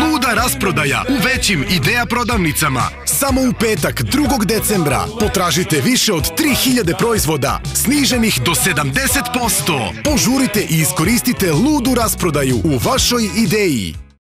Luda rasprodaja u većim ideja prodavnicama. Samo u petak 2. decembra potražite više od 3000 proizvoda sniženih do 70%. Požurite i iskoristite ludu rasprodaju u vašoj ideji.